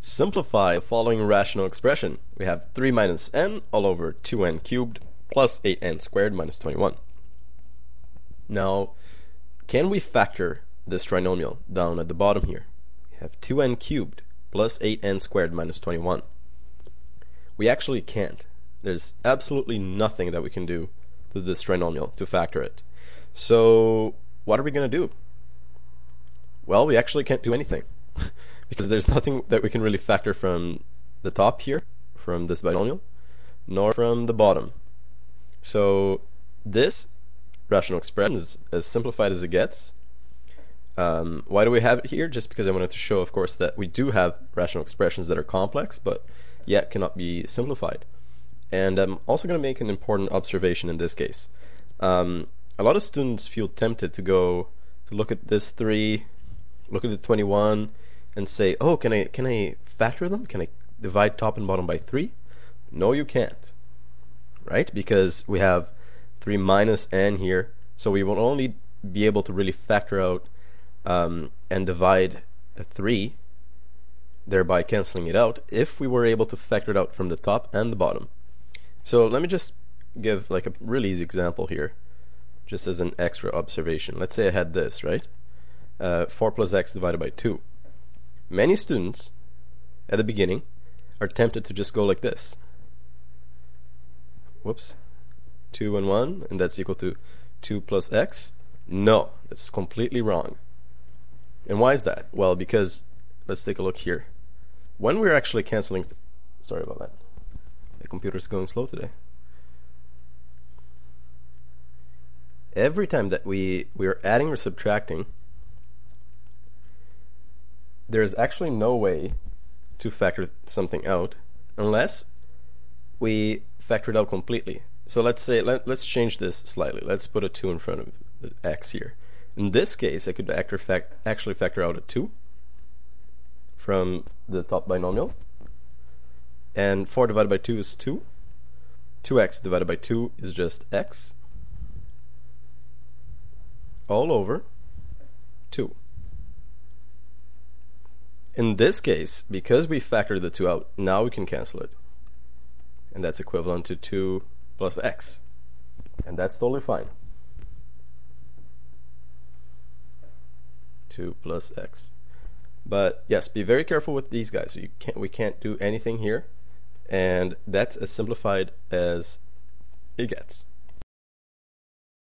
simplify the following rational expression. We have 3 minus n all over 2n cubed plus 8n squared minus 21. Now, can we factor this trinomial down at the bottom here? We have 2n cubed plus 8n squared minus 21. We actually can't. There's absolutely nothing that we can do to this trinomial to factor it. So, what are we going to do? Well, we actually can't do anything. Because there's nothing that we can really factor from the top here, from this binomial, nor from the bottom. So this rational expression is as simplified as it gets. Um, why do we have it here? Just because I wanted to show, of course, that we do have rational expressions that are complex, but yet cannot be simplified. And I'm also going to make an important observation in this case. Um, a lot of students feel tempted to go to look at this 3, look at the 21, and say, "Oh, can I can I factor them? Can I divide top and bottom by 3?" No, you can't. Right? Because we have 3 minus n here, so we will only be able to really factor out um, and divide a 3, thereby canceling it out, if we were able to factor it out from the top and the bottom. So let me just give like a really easy example here, just as an extra observation. Let's say I had this, right? Uh, 4 plus x divided by 2. Many students at the beginning are tempted to just go like this. Whoops. 2 and 1, and that's equal to 2 plus x. No, that's completely wrong. And why is that? Well, because let's take a look here. When we're actually canceling, sorry about that. The computer's going slow today. Every time that we we are adding or subtracting, there's actually no way to factor something out unless we factor it out completely. So let's say let, let's change this slightly. Let's put a 2 in front of the x here. In this case, I could actually factor out a 2 from the top binomial. And 4 divided by 2 is 2. 2x divided by 2 is just x all over 2. In this case, because we factored the 2 out, now we can cancel it. And that's equivalent to 2 plus x. And that's totally fine. 2 plus x. But yes, be very careful with these guys. You can't, we can't do anything here. And that's as simplified as it gets.